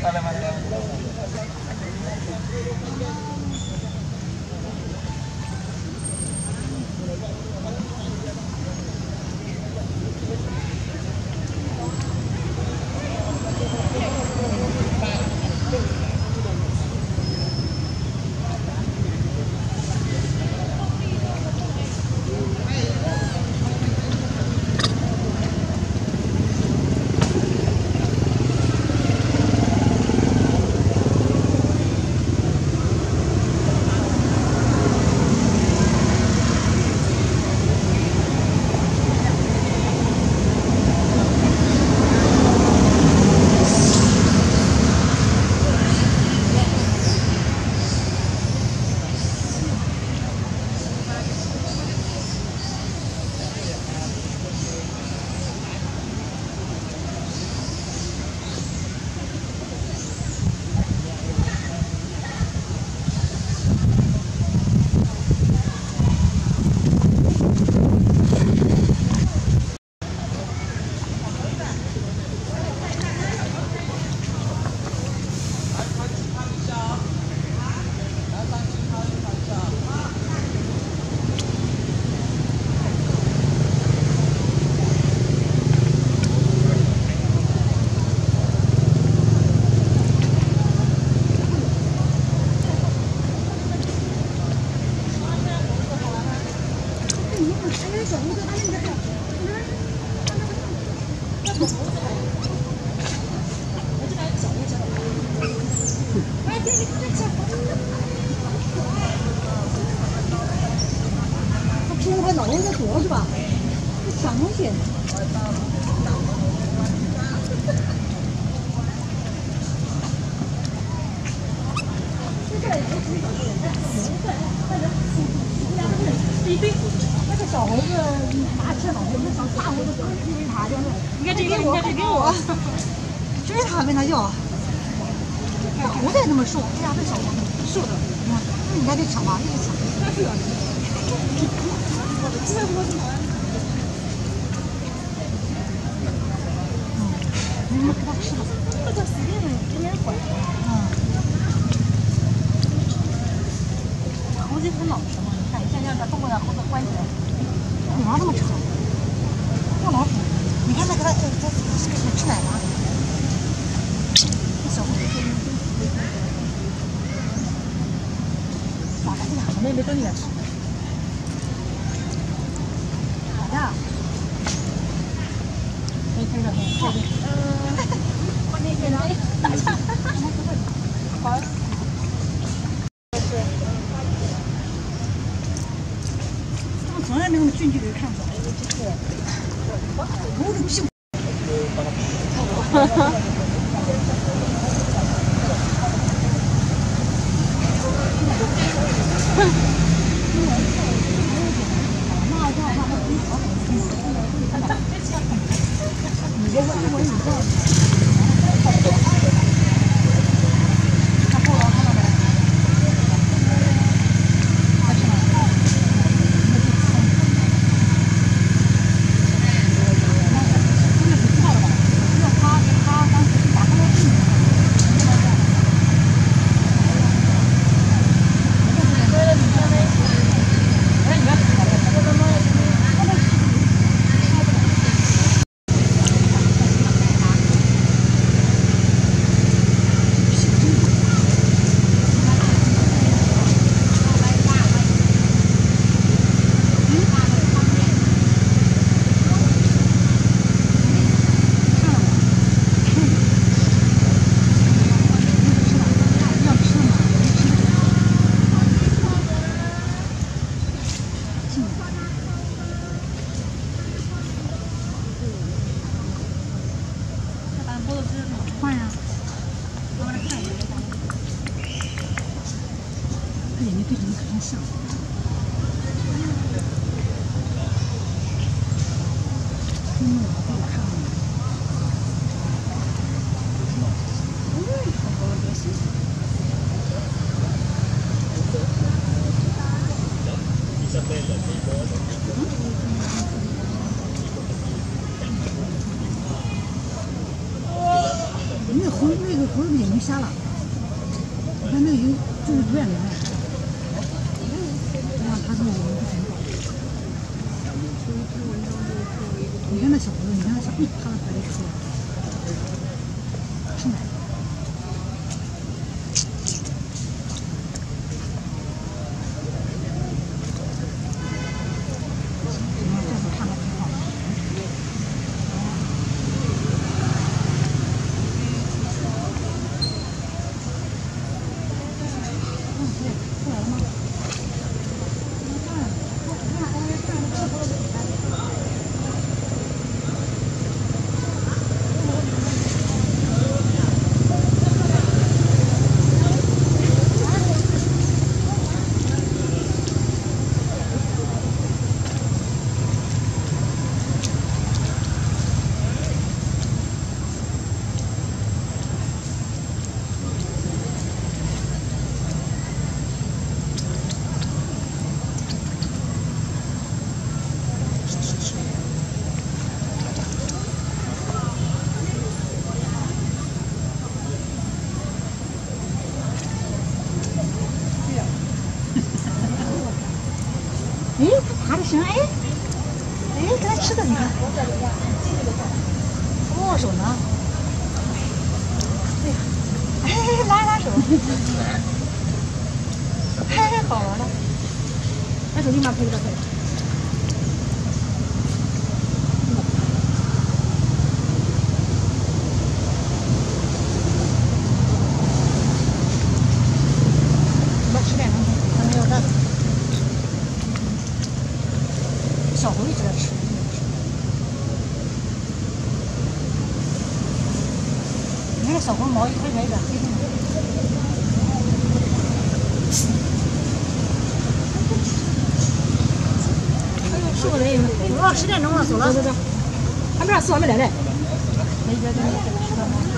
Vale, vale. 午还老人在多是吧？抢东西。这一对那个小猴子拿钱了，我们小大猴子追追他，就是你看这个，你看这给个，我，追他问他要。这猴子也那么瘦，哎呀，这小猴子瘦的，你看，你看这抢吧，一直抢。嗯，你们给他吃吧。这个时间有点短。嗯。猴子很老实嘛，你看，像像这动物的猴子关节，腿毛这么长，这老鼠，你看那个它它它它吃奶吗？这小猴子真咋的呀？妹妹等你来吃。那个猴那个猴子眼睛瞎了。你看那个鱼就是独眼龙啊他说我们不行你看那小猴子你看那小朋友趴在那里哎，它爬的行，哎，哎，给它吃的，你看，握手呢，哎呀，哎，拉一拉手，哎，好玩了，拿手立马拍一张拍。怎么吃点东西？还没有的。小猴一直在吃，一直在吃。小黄毛一块一块软黑的。是个人有走了，十点钟了，走了。走走走，还没让四还没来嘞。没觉得，没给他吃的吗？